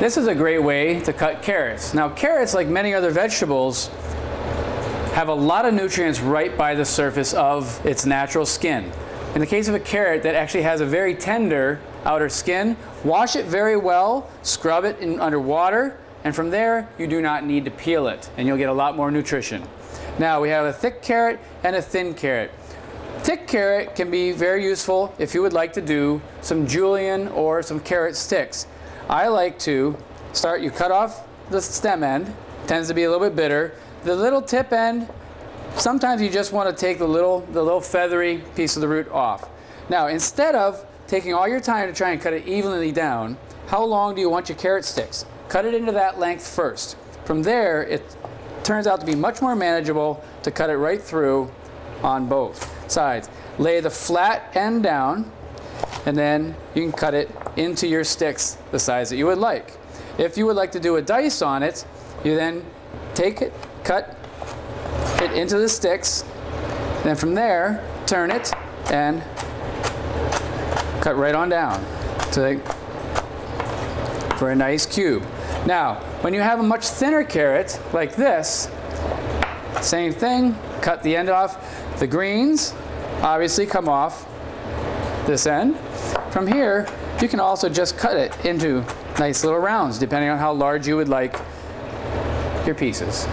This is a great way to cut carrots. Now carrots, like many other vegetables, have a lot of nutrients right by the surface of its natural skin. In the case of a carrot that actually has a very tender outer skin, wash it very well, scrub it in under water, and from there you do not need to peel it and you'll get a lot more nutrition. Now we have a thick carrot and a thin carrot. Thick carrot can be very useful if you would like to do some julienne or some carrot sticks. I like to start, you cut off the stem end, tends to be a little bit bitter. The little tip end, sometimes you just want to take the little, the little feathery piece of the root off. Now instead of taking all your time to try and cut it evenly down, how long do you want your carrot sticks? Cut it into that length first. From there, it turns out to be much more manageable to cut it right through on both sides. Lay the flat end down, and then you can cut it into your sticks the size that you would like. If you would like to do a dice on it, you then take it, cut it into the sticks, then from there, turn it and cut right on down to, for a nice cube. Now, when you have a much thinner carrot like this, same thing, cut the end off. The greens obviously come off this end. From here, you can also just cut it into nice little rounds depending on how large you would like your pieces.